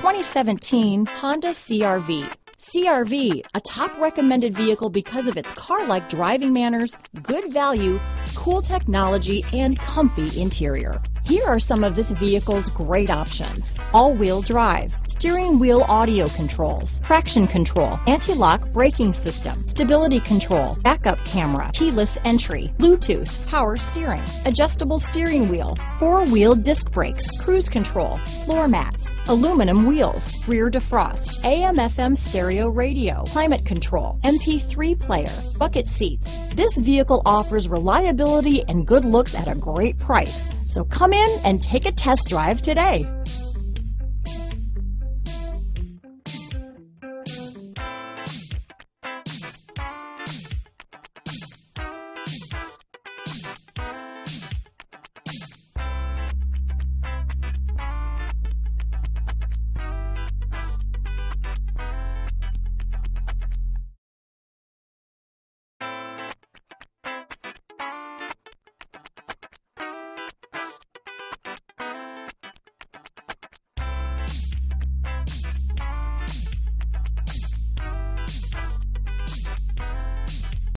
2017 Honda CRV. CRV, a top recommended vehicle because of its car-like driving manners, good value, cool technology, and comfy interior. Here are some of this vehicle's great options. All-wheel drive, steering wheel audio controls, traction control, anti-lock braking system, stability control, backup camera, keyless entry, Bluetooth, power steering, adjustable steering wheel, four-wheel disc brakes, cruise control, floor mats, aluminum wheels, rear defrost, AM FM stereo radio, climate control, MP3 player, bucket seats. This vehicle offers reliability and good looks at a great price. So come in and take a test drive today.